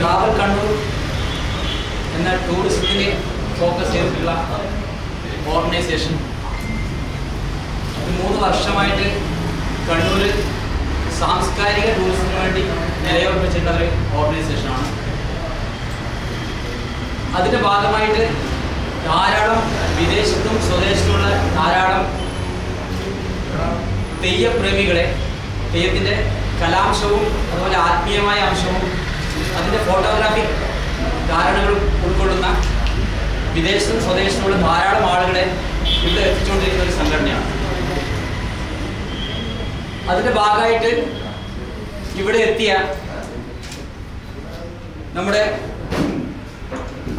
Travel Kannur എന്ന ടൂറിസത്തിനെ focus ചെയ്തിട്ടുള്ള organisation മൂന്ന് വർഷമായിട്ട് കണ്ണൂർ സാംസ്കാരിക ടൂറിസത്തിന് വേണ്ടി നിലയുറപ്പിച്ചിട്ടുള്ള ഒരു ഓർഗനൈസേഷനാണ് അതിന്റെ ഭാഗമായിട്ട് ധാരാളം വിദേശത്തും സ്വദേശത്തുമുള്ള ധാരാളം തെയ്യപ്രേമികളെ തെയ്യത്തിന്റെ കലാംശവും അതുപോലെ ആത്മീയമായ അംശവും അതിന്റെ ഫോട്ടോഗ്രാഫിക് ധാരണകളും ഉൾക്കൊള്ളുന്ന വിദേശത്തും സ്വദേശത്തുമുള്ള ധാരാളം ആളുകളെ ഇവിടെ എത്തിച്ചുകൊണ്ടിരിക്കുന്ന ഒരു സംഘടനയാണ്. അതിന്റെ ഭാഗമായിട്ട് ഇവിടെ എത്തിയ നമ്മുടെ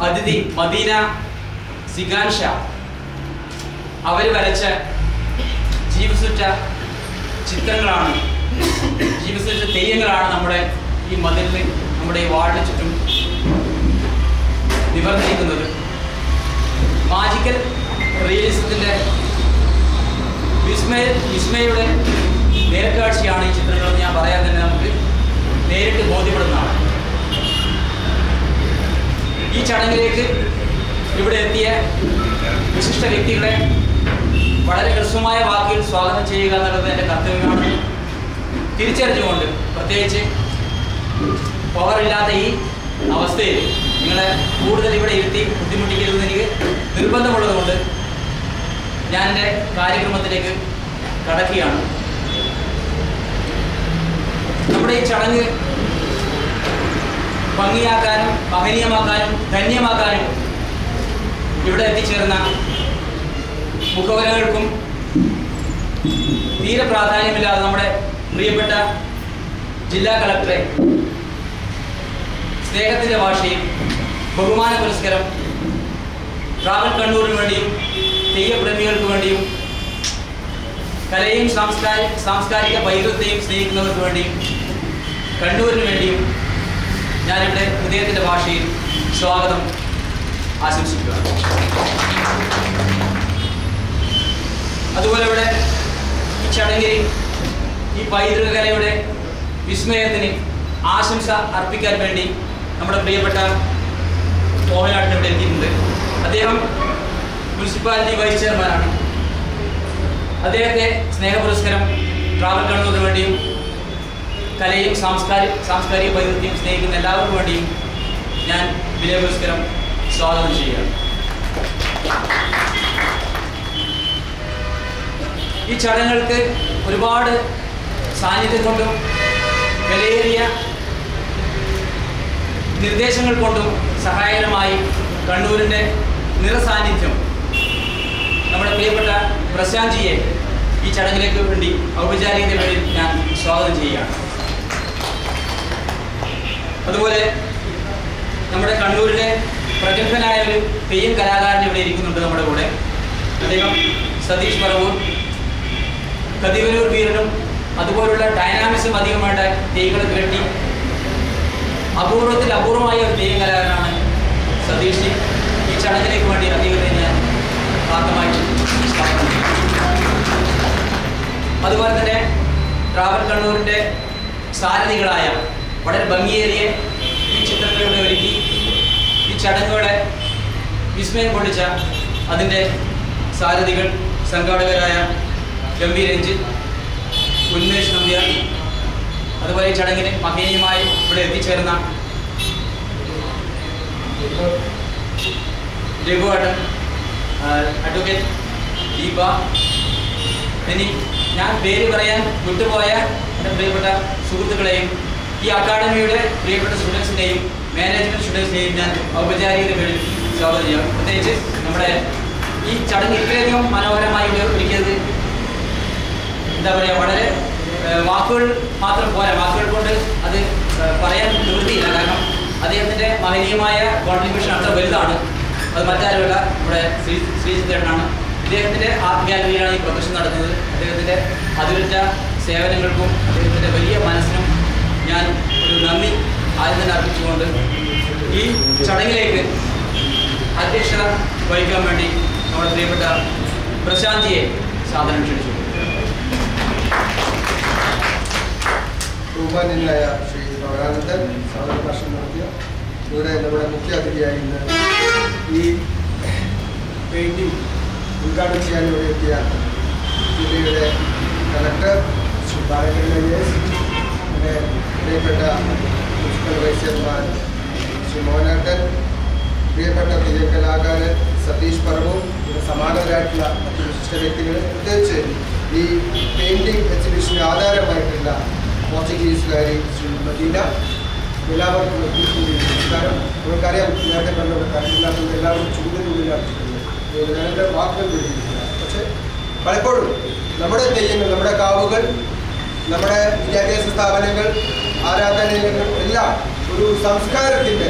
അതിഥി മദീന സിഗാൻ ഷാ അവർ വരച്ച ജീവസുറ്റ ചിത്രങ്ങളാണ്. ജീവസുറ്റ തെയ്യങ്ങളാണ് നമ്മുടെ ഈ മതിലിന് നമ്മുടെ ഈ വാർഡിന് ചുറ്റും നിവർത്തിക്കുന്നത് മാജിക്കൽ റിയലിസത്തിന്റെ വിസ്മയ വിസ്മയുടെ നേർക്കാഴ്ചയാണ് ഈ ചിത്രങ്ങളെന്ന് ഞാൻ പറയാൻ തന്നെ നമുക്ക് നേരിട്ട് ബോധ്യപ്പെടുന്നതാണ്. ഈ ചടങ്ങിലേക്ക് ഇവിടെ എത്തിയ വിശിഷ്ട വ്യക്തികളെ വളരെ ഹ്രസ്വമായ വാക്കുകൾ സ്വാഗതം ചെയ്യുക എന്നുള്ളത് എന്റെ കർത്തവ്യമാണ്. തിരിച്ചറിഞ്ഞുകൊണ്ട് പ്രത്യേകിച്ച് പവറില്ലാത്ത ഈ അവസ്ഥയിൽ നിങ്ങളെ കൂടുതൽ ഇവിടെ ഇരുത്തി ബുദ്ധിമുട്ടിക്കരുതെന്ന് എനിക്ക് നിർബന്ധമുള്ളതുകൊണ്ട് ഞാൻ എന്റെ കാര്യക്രമത്തിലേക്ക് കടക്കുകയാണ്. നമ്മുടെ ഈ ചടങ്ങ് ഭംഗിയാക്കാനും മഹനീയമാക്കാനും ധന്യമാക്കാനും ഇവിടെ എത്തിച്ചേർന്ന മുഖവരകൾക്കും തീരെ പ്രാധാന്യമില്ലാതെ നമ്മുടെ പ്രിയപ്പെട്ട ജില്ലാ കളക്ടറെ സ്നേഹത്തിന്റെ ഭാഷയിൽ ബഹുമാന പുരസ്കാരം ട്രാവൽ കണ്ണൂരിന് വേണ്ടിയും തെയ്യപ്രേമികൾക്ക് വേണ്ടിയും കലയും സാംസ്കാരി സാംസ്കാരിക പൈതൃകത്തെയും സ്നേഹിക്കുന്നവർക്ക് വേണ്ടിയും കണ്ണൂരിന് വേണ്ടിയും ഞാനിവിടെ ഹൃദയത്തിന്റെ ഭാഷയിൽ സ്വാഗതം ആശംസിക്കുക അതുപോലെ ഇവിടെ ഈ ചടങ്ങിൽ ഈ പൈതൃക കലയുടെ വിസ്മയത്തിന് ആശംസ അർപ്പിക്കാൻ വേണ്ടി നമ്മുടെ പ്രിയപ്പെട്ട മോഹനാട്ടിന് ഇവിടെ എത്തിയിട്ടുണ്ട്. അദ്ദേഹം മുനിസിപ്പാലിറ്റി വൈസ് ചെയർമാനാണ്. അദ്ദേഹത്തെ സ്നേഹ പുരസ്കാരം ട്രാവൽ കണ്ണൂരിന് വേണ്ടിയും കലയും സാംസ്കാരിക സാംസ്കാരിക പൈതൃകത്തെയും സ്നേഹിക്കുന്ന എല്ലാവർക്കും വേണ്ടിയും ഞാൻ വിലയ പുരസ്കാരം സ്വാഗതം ചെയ്യുകയാണ്. ഈ ചടങ്ങുകൾക്ക് ഒരുപാട് സാന്നിധ്യം കൊണ്ടും വിലയേറിയ നിർദ്ദേശങ്ങൾ കൊണ്ടും സഹായകരമായി കണ്ണൂരിന്റെ നിറസാന്നിധ്യം നമ്മുടെ പ്രിയപ്പെട്ട പ്രശാന്തിയെ ഈ ചടങ്ങിലേക്ക് വേണ്ടി ഔപചാരികതയുടെ പേരിൽ ഞാൻ സ്വാഗതം ചെയ്യുകയാണ്. അതുപോലെ നമ്മുടെ കണ്ണൂരിലെ പ്രഗത്ഭനായ ഒരു തെയ്യം കലാകാരൻ ഇവിടെ ഇരിക്കുന്നുണ്ട് നമ്മുടെ കൂടെ. അദ്ദേഹം സതീഷ് പറവൂർ കതിവരൂർ വീരനും അതുപോലുള്ള ഡൈനാമിസം അധികമായിട്ട് തെയ്യങ്ങൾ വേണ്ടി അപൂർവത്തിൽ അപൂർവമായ ഒരു തെയ്യം കലാകാരനാണ് സതീഷ്. ഈ ചടങ്ങിലേക്ക് വേണ്ടി അദ്ദേഹത്തെ ഞാൻ ആദ്യമായി അതുപോലെ തന്നെ ട്രാവൽ കണ്ണൂരിന്റെ സാരഥികളായ വളരെ ഭംഗിയേറിയ ഈ ചിത്രത്തിലൂടെ ഒരുക്കി ഈ ചടങ്ങുകളെ വിസ്മയം കൊള്ളിച്ച അതിന്റെ സാരഥികൾ സംഘാടകരായ ഗംഭീർ രഞ്ജിത്ത് ഉന്മേഷ് നമ്പ്യാർ അതുപോലെ ഈ ചടങ്ങിന് മഹനീയമായി ഇവിടെ എത്തിച്ചേർന്ന രഘുവേട്ടൻ അഡ്വക്കേറ്റ് ദീപ. ഇനി ഞാൻ പേര് പറയാൻ വിട്ടുപോയ എന്റെ പ്രിയപ്പെട്ട സുഹൃത്തുക്കളെയും ഈ അക്കാഡമിയുടെ പ്രിയപ്പെട്ട സ്റ്റുഡൻസിന്റെയും മാനേജ്മെന്റ് സ്റ്റുഡൻസിനെയും ഞാൻ ഔപചാരികത വേണ്ടി സ്വാഗതം ചെയ്യാം. പ്രത്യേകിച്ച് നമ്മുടെ ഈ ചടങ്ങ് ഇത്രയധികം മനോഹരമായി ഒരുക്കിയത് എന്താ പറയുക വളരെ വാക്കുകൾ മാത്രം പോരാ. വാക്കുകൾ കൊണ്ട് അത് പറയാൻ നിവൃത്തിയില്ല. കാരണം അദ്ദേഹത്തിന്റെ മഹനീയമായ കോൺട്രിബ്യൂഷൻ അത്ര വലുതാണ്. അത് മറ്റാരുമല്ല. നമ്മുടെ ശ്രീ ശ്രീചന്ദ്രനാണ് ഇദ്ദേഹത്തിന്റെ ആർട്ട് ഈ പ്രദർശനം നടത്തുന്നത് അദ്ദേഹത്തിന്റെ അതിരുറ്റ സേവനങ്ങൾക്കും അദ്ദേഹത്തിന്റെ വലിയ മനസ്സിനും ഞാൻ ഒരു നന്ദി ആദ്യം തന്നെ അർപ്പിച്ചുകൊണ്ട് ഈ ചടങ്ങിലേക്ക് അധ്യക്ഷത വഹിക്കാൻ വേണ്ടി നമ്മുടെ പ്രിയപ്പെട്ട പ്രശാന്തിയെ സാധനം ക്ഷണിച്ചു. ബഹുമാന്യനായ ശ്രീ സ്വാഗത ഭാഷണം നടത്തിയ ഇവിടെ നമ്മുടെ മുഖ്യാതിഥിയായി ഇന്ന് ഈ പെയിന്റിംഗ് ഉദ്ഘാടനം ചെയ്യാൻ ഇവിടെ എത്തിയ ജില്ലയുടെ കലക്ടർ ശ്രീ ബാലകൃഷ്ണൻ എസ് പിന്നെ പ്രിയപ്പെട്ട principal vice chairman Shri Mohanattan പ്രിയപ്പെട്ട തെയ്യം കലാകാരൻ സതീഷ് പറവും പിന്നെ സമാനരായിട്ടുള്ള മറ്റു വിശിഷ്ട വ്യക്തികൾ പ്രത്യേകിച്ച് ഈ പെയിന്റിംഗ് എക്സിബിഷന് ആധാരമായിട്ടുള്ള പോർച്ചുഗീസുകാരി മദീന എല്ലാവർക്കും നമസ്കാരം. നമുക്കറിയാം നേരത്തെ പറഞ്ഞ കാര്യമില്ലാത്തത് എല്ലാവരും ചൂടിനുള്ളിലാണ് എന്റെ വാക്കുകൾ വിളിച്ചിരിക്കുന്നത് പക്ഷേ പലപ്പോഴും നമ്മുടെ തെയ്യങ്ങൾ നമ്മുടെ കാവുകൾ നമ്മുടെ വിദ്യാഭ്യാസ സ്ഥാപനങ്ങൾ ആരാധനാലയങ്ങൾ എല്ലാം ഒരു സംസ്കാരത്തിന്റെ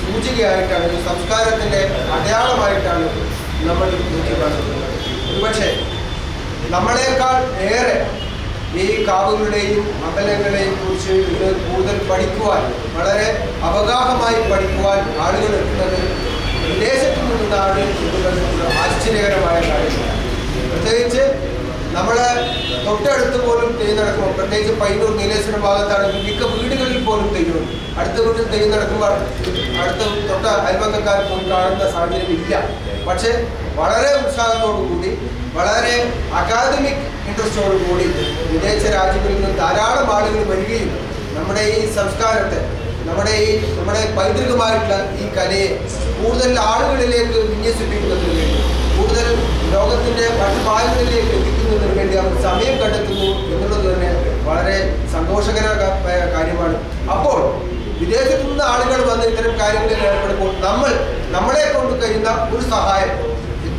സൂചികയായിട്ടാണ് ഒരു സംസ്കാരത്തിന്റെ അടയാളമായിട്ടാണ് നമ്മൾ നോക്കിക്കാണുന്നത് ഒരുപക്ഷെ നമ്മളെക്കാൾ ഏറെ ഈ കാവുകളുടെയും അമ്പലങ്ങളെയും കുറിച്ച് ഇന്ന് കൂടുതൽ പഠിക്കുവാൻ വളരെ അവഗാഹമായി പഠിക്കുവാൻ ആളുകൾ എത്തുന്നത് വിദേശത്തു നിന്നാണ് ആശ്ചര്യകരമായ കാര്യമാണ് പ്രത്യേകിച്ച് നമ്മളെ തൊട്ടടുത്ത് പോലും തെയ്യം നടക്കുമ്പോൾ പ്രത്യേകിച്ച് പൈനൂർ നീലേശ്വര ഭാഗത്താണെങ്കിൽ മിക്ക വീടുകളിൽ പോലും തെയ്യം. അടുത്ത വീട്ടിൽ തെയ്യം നടക്കുമ്പോൾ അടുത്ത തൊട്ട അയൽബന്ധക്കാർ പോയി കാണുന്ന സാഹചര്യം ഇല്ല. പക്ഷെ വളരെ ഉത്സാഹത്തോടു കൂടി വളരെ അക്കാദമിക് കൂടി വിദേശ രാജ്യങ്ങളിൽ നിന്ന് ധാരാളം ആളുകൾ വരികയും നമ്മുടെ ഈ സംസ്കാരത്തെ നമ്മുടെ ഈ നമ്മുടെ പൈതൃകമായിട്ടുള്ള ഈ കലയെ കൂടുതൽ ആളുകളിലേക്ക് വിന്യസിപ്പിക്കുന്നതിന് വേണ്ടി കൂടുതൽ ലോകത്തിന്റെ മറ്റു ഭാഗങ്ങളിലേക്ക് എത്തിക്കുന്നതിന് വേണ്ടി അവർ സമയം കണ്ടെത്തുന്നു എന്നുള്ളത് തന്നെ വളരെ സന്തോഷകരമായ കാര്യമാണ്. അപ്പോൾ വിദേശത്തു നിന്ന് ആളുകൾ വന്ന് ഇത്തരം കാര്യങ്ങളിൽ ഏർപ്പെടുമ്പോൾ നമ്മൾ നമ്മളെ കൊണ്ട് കഴിയുന്ന ഒരു സഹായം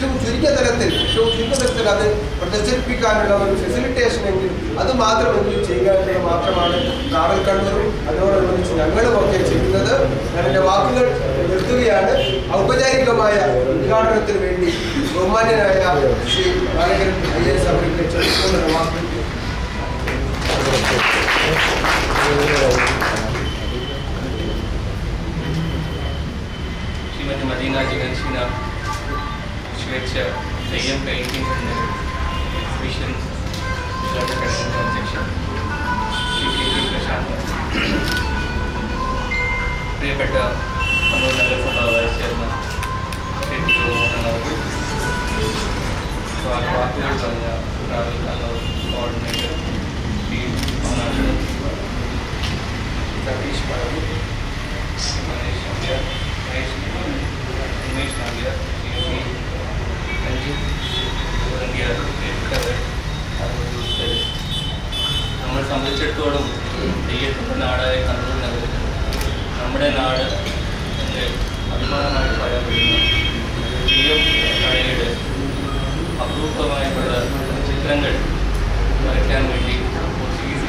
ഏറ്റവും ചുരുങ്ങിയ തലത്തിൽ ഏറ്റവും ചുരുങ്ങിയ തലത്തിൽ അത് പ്രദർശിപ്പിക്കാനുള്ള ഒരു ഫെസിലിറ്റേഷൻ എങ്കിലും അത് മാത്രം എനിക്ക് ചെയ്യുക എന്നത് മാത്രമാണ് കാവൽ കണ്ണൂരും. അതിനോടനുബന്ധിച്ച് ഞങ്ങളും ഒക്കെ ചെയ്യുന്നത്. ഞാൻ എന്റെ വാക്കുകൾ നിർത്തുകയാണ്. ഔപചാരികമായ ഉദ്ഘാടനത്തിന് വേണ്ടി ബഹുമാന്യനായ ശ്രീ ബാലകരൻ ഐ എസ് ക്ഷണിക്കുന്ന വാക്കുകൾ ശ്രീമതി മദീന ജിഗൻഷീന ശുഭേച്ഛ തെയ്യം പെയിന്റിംഗ് എന്ന എക്സിബിഷൻ അധ്യക്ഷൻ ശ്രീ കെ പി പ്രശാന്ത് പ്രിയപ്പെട്ട കണ്ണൂർ നഗരസഭ vice chairman K T Mohan അവർ വാക്കുകൾ പറഞ്ഞ travel Kannur coordinator T Mohanathan Satheesh പറവു Maneesh Nambiar Mahesh Umesh Nambiar T P Ranjith Nambiar പ്രിയപ്പെട്ടവർ അതുപോലെ ഉൾപ്പെടെ നമ്മൾ സംബന്ധിച്ചിടത്തോളം തെയ്യത്തിന്റെ നാടായ കണ്ണൂർ നഗരം നമ്മുടെ നാട് എന്റെ അഭിമാനമായി പറയാൻ പറ്റുന്ന തെയ്യം കലയുടെ അപൂർവമായിട്ടുള്ള ചിത്രങ്ങൾ വരയ്ക്കാൻ വേണ്ടി പോർച്ചുഗീസ്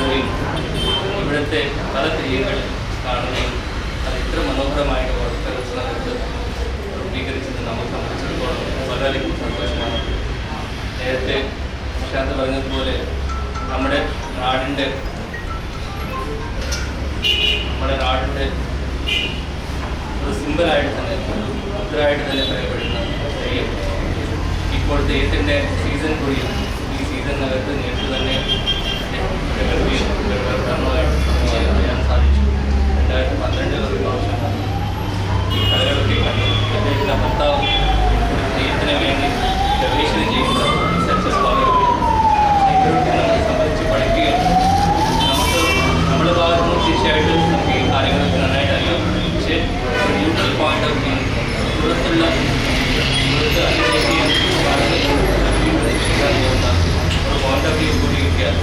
കൂടിയും ഇവിടുത്തെ പല തെയ്യങ്ങൾ കാണുകയും അത് ഇത്ര മനോഹരമായിട്ട് വാർത്തകൾക്ക് രൂപീകരിച്ചത് നമ്മളെ സംബന്ധിച്ചിടത്തോളം വളരെ സന്തോഷമാണ്. നേരത്തെ പ്രശാന്ത് പറഞ്ഞതുപോലെ നമ്മുടെ നാടിന്റെ നമ്മുടെ നാടിന്റെ ഒരു സിമ്പിളായിട്ട് തന്നെ ഒരു മുദ്രയായിട്ട് തന്നെ പറയപ്പെടുന്ന. തെയ്യം ഇപ്പോൾ തെയ്യത്തിന്റെ സീസൺ കൂടിയാണ് ഈ സീസണിനകത്ത് നേരിട്ട് തന്നെ ഞാൻ സാധിച്ചു രണ്ടായിരത്തി പന്ത്രണ്ടിൽ ഒരു പ്രാവശ്യം ഈ കലകളൊക്കെ കണ്ടു. അദ്ദേഹത്തിന്റെ ഭർത്താവ് തെയ്യത്തിന് വേണ്ടി ഗവേഷണം ചെയ്യുന്ന റിസർച്ചസ് നമ്മളെ സംബന്ധിച്ച് പഠിക്കുകയും നമുക്ക് നമ്മുടെ ഭാഗത്ത് നിന്ന് തീർച്ചയായിട്ടും നമുക്ക് ഈ കാര്യങ്ങളൊക്കെ നന്നായിട്ട് അറിയാം. പക്ഷേ ന്യൂട്രൽ പോയിന്റ് ഓഫ് വ്യൂ ദൂരത്തുള്ള ദൂരത്ത് അന്വേഷിക്കാൻ പോകുന്ന ഒരു പോയിന്റ് ഓഫ് വ്യൂ കൂടി കിട്ടിയാൽ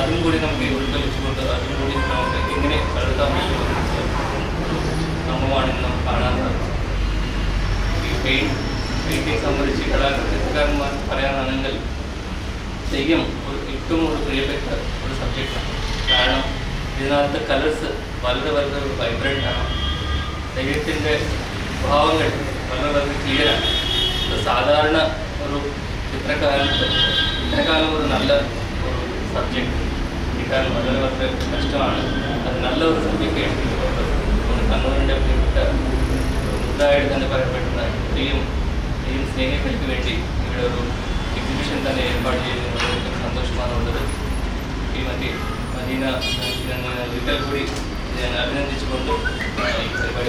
അതും കൂടി നമുക്ക് ഉൾക്കൊള്ളിച്ചുകൊണ്ട് അതും കൂടി നമുക്ക് എങ്ങനെ കണ്ടെത്താൻ പറ്റുമെന്ന് സംഭവമാണ് ഇന്ന് നമുക്ക് കാണാൻ സാധിച്ചത് ഈ പെയിൻ പെയിന്റിങ് സംബന്ധിച്ച് കലാകൃതിക്കാരന്മാർ പറയാനാണെങ്കിൽ തെയ്യം ഒരു ഏറ്റവും ഒരു പ്രിയപ്പെട്ട ഒരു സബ്ജക്റ്റാണ് കാരണം ഇതിനകത്ത് കളേഴ്സ് വളരെ വളരെ വൈബ്രന്റ് ആണ്. ദൈവത്തിന്റെ ഭാവങ്ങൾ വളരെ വളരെ ക്ലിയറാണ് ഇത് സാധാരണ ഒരു ചിത്രകാലത്ത് ചിത്രകാലം ഒരു നല്ല ഒരു സബ്ജക്റ്റ് കിട്ടാൻ വളരെ വളരെ കഷ്ടമാണ് അത് നല്ല ഒരു സബ്ജക്റ്റ് കണ്ണൂരിന്റെ പ്രിയപ്പെട്ട മുദ്രായിട്ട് തന്നെ പറയപ്പെടുന്ന ഇത്രയും ഇത്രയും സ്നേഹികൾക്ക് വേണ്ടി ഇവിടെ ഒരു എക്സിബിഷൻ തന്നെ ഏർപ്പാട് ചെയ്യുന്നത് സന്തോഷമാണുള്ളത്. ഈ പരിപാടി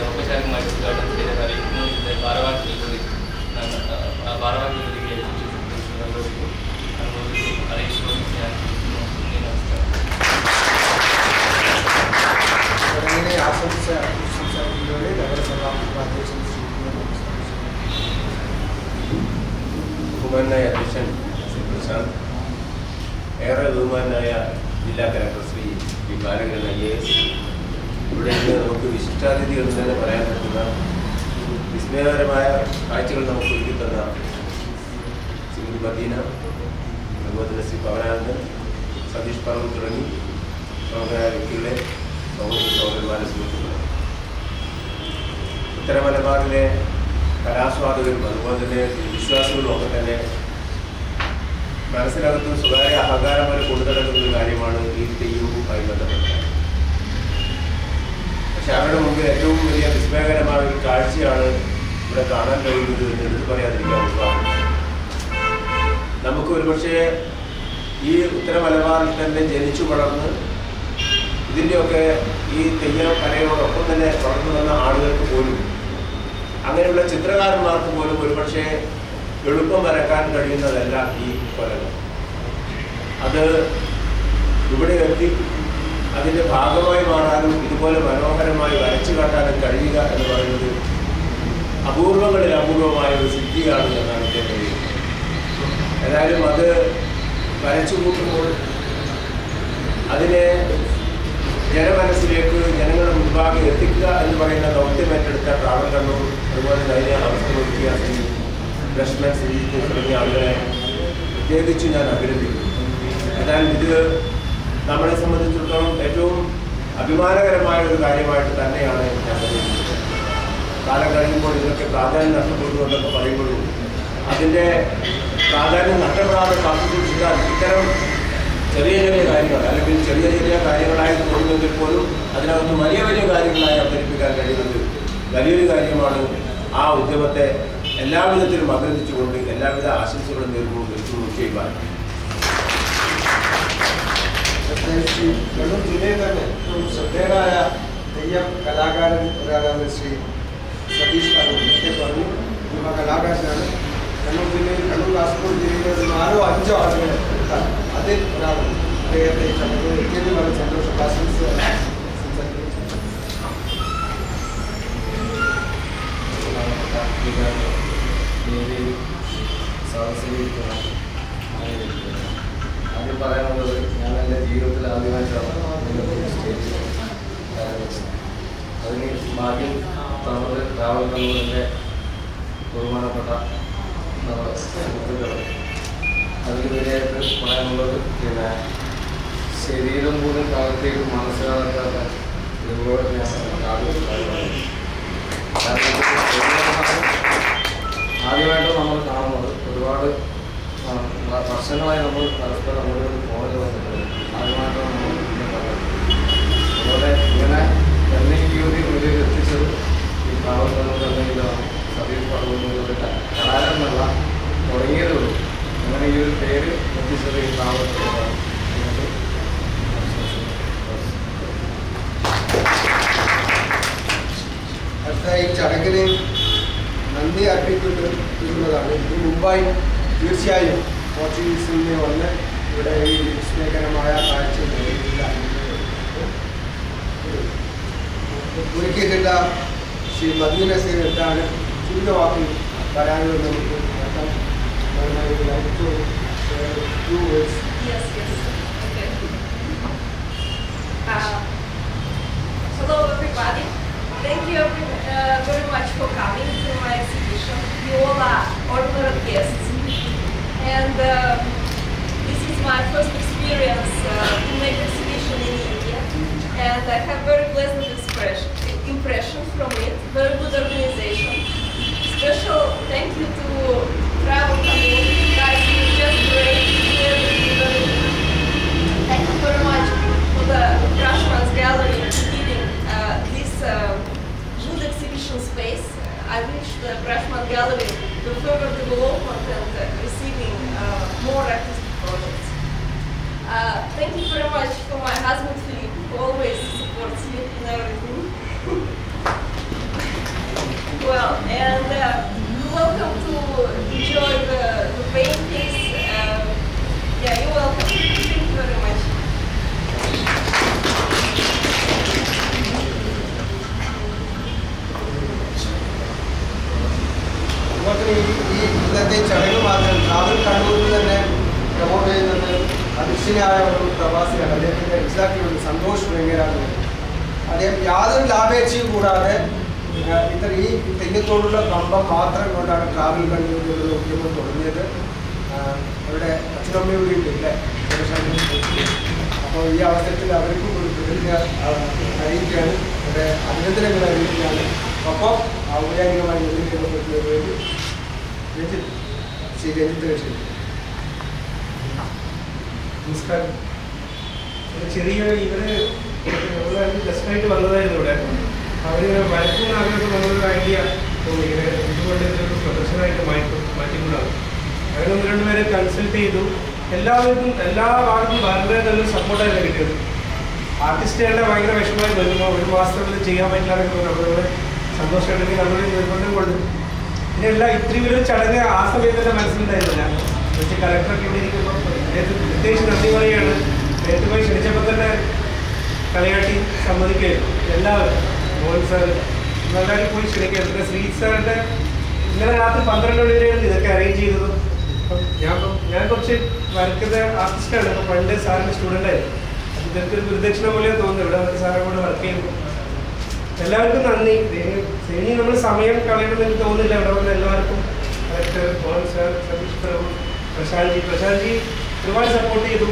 ഔപചാരികമായിട്ട് ഉദ്ഘാടനം ചെയ്ത കാര്യം ഇന്ന് ഇതിന്റെ ഭാരവാഹികൾ കൂടി ഞാൻ ആ ഭാരവാഹികൾ കൂടി അനുഭവിക്കും അറിയിച്ചുകൊണ്ട് ഞാൻ നന്ദി നമസ്കാരം ചടങ്ങിനെ ആശംസ സംസാരിക്കുന്നതോടെ നഗരസഭാ ഉപാധ്യക്ഷൻ ശ്രീ ബഹുമാനായ അധ്യക്ഷൻ ശ്രീ പ്രശാന്ത് ഏറെ ബഹുമാനായ ജില്ലാ collector Shri P Balakaran I A S. ഇവിടെ ഇന്ന് നമുക്ക് വിശിഷ്ടാതിഥികൾ തന്നെ പറയാൻ പറ്റുന്ന വിസ്മയകരമായ കാഴ്ചകൾ നമുക്ക് ഒരുക്കി തന്ന ശ്രീമതി മദീന അതുപോലെ തന്നെ ശ്രീ പവനാനന്ദൻ സതീഷ് പറവ് തുടങ്ങി പ്രമുഖരായ വ്യക്തികളെ സൗഹൃദ സൗകര്യമായ സുഹൃത്തുക്കളെ. ഉത്തര മലബാറിലെ കലാസ്വാദകരും അതുപോലെ തന്നെ വിശ്വാസികളും ഒക്കെ തന്നെ മനസ്സിനകത്ത് സ്വകാര്യ അഹങ്കാരം വരെ കൊണ്ടുനടക്കുന്ന ഒരു കാര്യമാണ് ഈ തെയ്യവുമായി ബന്ധപ്പെട്ടത്. പക്ഷെ അവരുടെ മുമ്പിൽ ഏറ്റവും വലിയ വിസ്മയകരമായ ഒരു കാഴ്ചയാണ് ഇവിടെ കാണാൻ കഴിയുന്നത് എന്ന് എടുത്തു പറയാതിരിക്കാൻ നമുക്ക് ഒരുപക്ഷെ ഈ ഉത്തര മലബാറിൽ തന്നെ ജനിച്ചു വളർന്ന് ഇതിന്റെയൊക്കെ ഈ തെയ്യം കലയോടൊപ്പം തന്നെ വളർന്നു വന്ന ആളുകൾക്ക് പോലും അങ്ങനെയുള്ള ചിത്രകാരന്മാർക്ക് പോലും ഒരുപക്ഷെ എളുപ്പം വരക്കാൻ കഴിയുന്നതല്ല ഈ കൊലകൾ. അത് ഇവിടെ എത്തി അതിന്റെ ഭാഗമായി മാറാനും ഇതുപോലെ മനോഹരമായി വരച്ചു കാട്ടാനും കഴിയുക എന്ന് പറയുന്നത് അപൂർവങ്ങളിൽ അപൂർവമായ ഒരു സിദ്ധിയാണ് എന്നാണ് എന്റെ കഴിയുന്നത് ഏതായാലും അത് വരച്ചു കൂട്ടുമ്പോൾ അതിനെ ജനമനസ്സിലേക്ക് ജനങ്ങളുടെ മുൻപാകെ എത്തിക്കുക എന്ന് പറയുന്ന ദൗത്യം ഏറ്റെടുത്ത ട്രാവൽ കണ്ണൂർ അതുപോലെ തന്നെ അതിനെ ലക്ഷ്മൺ ശ്രീജിത്ത് തുടങ്ങിയ ആളുകളെ പ്രത്യേകിച്ച് ഞാൻ അഭിനന്ദിക്കുന്നു. ഏതായാലും ഇത് നമ്മളെ സംബന്ധിച്ചിടത്തോളം ഏറ്റവും അഭിമാനകരമായ ഒരു കാര്യമായിട്ട് തന്നെയാണ് ഞാൻ പറയുന്നത് കാലം കഴിയുമ്പോൾ ഇതിനൊക്കെ പ്രാധാന്യം നഷ്ടപ്പെടുന്നു എന്നൊക്കെ പറയുമ്പോഴും അതിന്റെ പ്രാധാന്യം നഷ്ടപ്പെടാതെ കാത്തു സൂക്ഷിക്കാൻ ഇത്തരം ചെറിയ ചെറിയ കാര്യങ്ങൾ അല്ലെങ്കിൽ ചെറിയ ചെറിയ കാര്യങ്ങളായി തോന്നുന്നെങ്കിൽ പോലും അതിനകത്ത് വലിയ വലിയ കാര്യങ്ങളായി അവതരിപ്പിക്കാൻ കഴിയുന്നത് വലിയൊരു കാര്യമാണ് ആ ഉദ്യമത്തെ എല്ലാവിധത്തിലും അഭിനന്ദിച്ചുകൊണ്ട് എല്ലാവിധ ആശംസകളും നേർന്നുകൊണ്ട് നിർത്തുന്നു ചെയ്യുവാൻ ശ്രീ കണ്ണൂർ ജില്ലയിൽ തന്നെ ഏറ്റവും ശ്രദ്ധേയനായ തെയ്യം കലാകാരൻ ഒരാളാണ് ശ്രീ സതീഷ് പറഞ്ഞു നേരത്തെ പറഞ്ഞു ആ കലാകാരനാണ്. കണ്ണൂർ ജില്ലയിൽ കണ്ണൂർ കാസർഗോഡ് ജില്ലയിൽ ഒരു നാലോ അഞ്ചോ ആളുകളെ എടുത്താൽ അതിൽ ഒരാളാണ് അദ്ദേഹത്തെ ഈ ചടങ്ങിൽ എത്തിയത് വളരെ സന്തോഷം. ആശംസ. സംസാരിക്കുന്നു ആദ്യം പറയാനുള്ളത് ഞാൻ എന്റെ ജീവിതത്തിൽ ആദ്യമായിട്ടാണ് സ്റ്റേജിൽ അതിന് ഭാഗ്യം തന്നത് ട്രാവൽ കണ്ണൂരിന്റെ ബഹുമാനപ്പെട്ട നമ്മുടെ സുഹൃത്തുക്കൾ പറയാനുള്ളത് പിന്നെ ശരീരം പോലും കാലത്തേക്ക് മനസ്സിലാക്കാത്ത ഇതുപോലെ ഞാൻ ആദ്യം ആദ്യമായിട്ട് നമ്മൾ കാണുന്നത്. ഒരുപാട് വർഷങ്ങളായി നമ്മൾ പരസ്പരം അങ്ങോട്ട് ഫോണിൽ വന്നിട്ടുണ്ട് ആദ്യമായിട്ട് നമ്മൾ അതുപോലെ ഇങ്ങനെ two words. Yes, yes. Okay. Uh, hello, everybody. Thank you uh, very much for coming to my exhibition. You all are honored guests. And uh, this is my first experience uh, to make exhibition in India. And I have very pleasant expression, impression from it. Very good organization. Special thank you Joy. ആ, അറിയിക്കുകയാണ്. ഇവിടെ അഭിനന്ദനങ്ങൾ അറിയിക്കുകയാണ്. ഒപ്പം ഔദ്യോഗികമായി നിർമ്മിക്കുന്ന വേണ്ടി രഞ്ജിത്ത് ശ്രീ രഞ്ജിത്ത് കക്ഷി നമസ്കാരം. ചെറിയ ഇവർ ജസ്റ്റായിട്ട് വന്നതായിരുന്നു ഇവിടെ. അവരിങ്ങനെ വരക്കുന്ന ആഗ്രഹം വന്നൊരു ഐഡിയ തോന്നി. ഇങ്ങനെ എന്തുകൊണ്ട് ഇതൊരു പ്രദർശനമായിട്ട് മാറ്റി മാറ്റിക്കൊണ്ടാണ് അങ്ങനെ രണ്ടുപേരെ കൺസൾട്ട് ചെയ്തു. എല്ലാവർക്കും എല്ലാ ഭാഗത്തും വളരെ നല്ല സപ്പോർട്ടായിരുന്നു കിട്ടിയത്. ആർട്ടിസ്റ്റുകളുടെ ഭയങ്കര വിഷമമായി വരുമ്പോൾ ഒരു മാസത്തിനുള്ളിൽ ചെയ്യാൻ പറ്റില്ലാന്നൊക്കെ സന്തോഷമായിട്ടുണ്ടെങ്കിൽ അവരുടെ നിർബന്ധം കൊടുത്തു ഇതിനെല്ലാം ഇത്രയും വലിയ ചടങ്ങ് ആ സമയത്ത് തന്നെ മനസ്സിലുണ്ടായിരുന്നില്ല. പക്ഷേ കലക്ടറൊക്കെ ഇവിടെ ഇരിക്കുമ്പോൾ പ്രത്യേകിച്ച് നന്ദി പറയുകയാണ്. നേരത്തെ ക്ഷണിച്ചപ്പോൾ തന്നെ കളിയാട്ടി സമ്മതിക്കുകയായിരുന്നു. എല്ലാവരും മോഹൻ സാർ എല്ലാവരും പോയി ക്ഷണിക്കുകയായിരുന്നു. പിന്നെ ശ്രീ സാറിന്റെ ഇന്നലെ രാത്രി പന്ത്രണ്ട് മണി വരെയാണ് ഇതൊക്കെ അറേഞ്ച് ചെയ്തത്. അപ്പം ഞാൻ ഞാൻ കുറച്ച് വരക്കുന്ന ആർട്ടിസ്റ്റാണ് അപ്പം പണ്ട് സാറിന്റെ സ്റ്റുഡന്റ് ഇതൊക്കെ ഒരു ഗുരുദക്ഷിണ പോലെ തോന്നുന്നു. ഇവിടെ വന്ന് സാറെ കൂടെ വർക്ക് ചെയ്യുമ്പോൾ എല്ലാവർക്കും നന്ദി. ഇനി- നമ്മൾ സമയം കളയണമെന്ന് എനിക്ക് തോന്നുന്നില്ല. ഇവിടെ വന്ന് എല്ലാവർക്കും ഡയറക്ടർ സാർ സതീഷ് പ്രഭു പ്രശാന്ത്ജി പ്രശാന്ത്ജി ഒരുപാട് സപ്പോർട്ട് ചെയ്തു.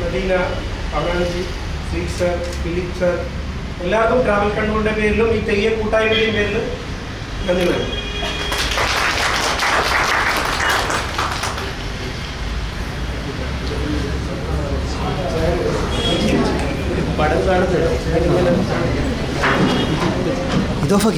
നദീന അമരാൻജി ശ്രീ സാർ ഫിലിപ്പ് സാർ. എല്ലാവർക്കും ട്രാവൽ കൺട്രോളിന്റെ പേരിലും ഈ തെയ്യ കൂട്ടായ്മയുടെയും പേരിലും നന്ദി വേണം don't forget.